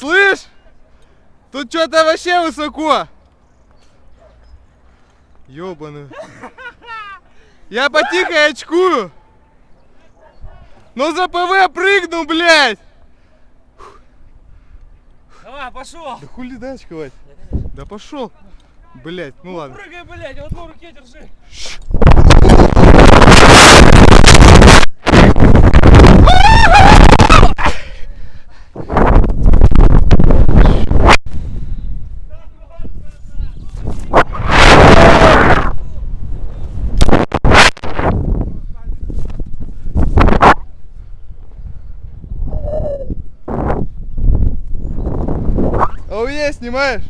Тут что-то вообще высоко. Ёбаный. Я потихо очкую. Ну за ПВ прыгну, блядь. Давай, пошел. Да хули да очковать? Да пошел. Блять, ну ладно. Прыгай, блядь, в одной руке держи. А у меня снимаешь?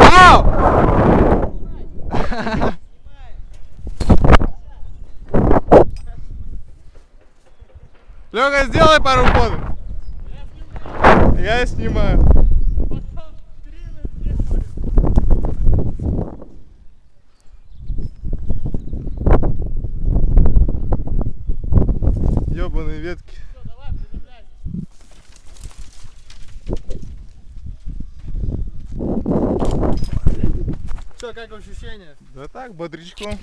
Ау! Лёга, сделай пару фоток. Я снимаю. Ёбаные ветки. Что, как ощущения? Да так, бодрячком.